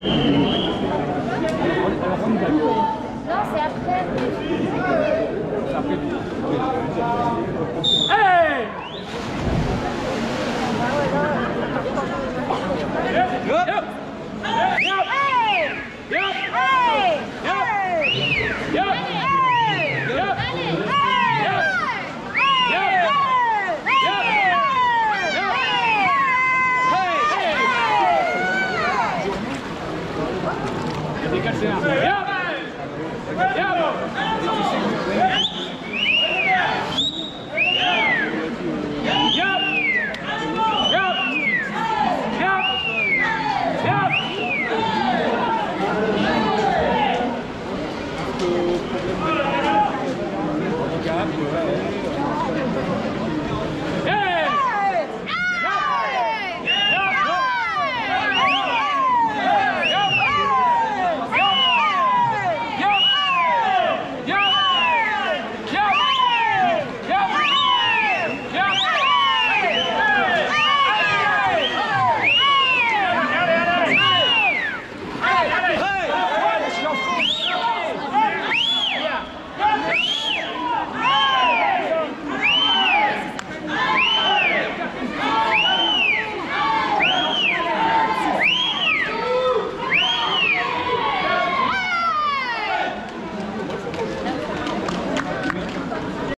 Thank you. Obrigado.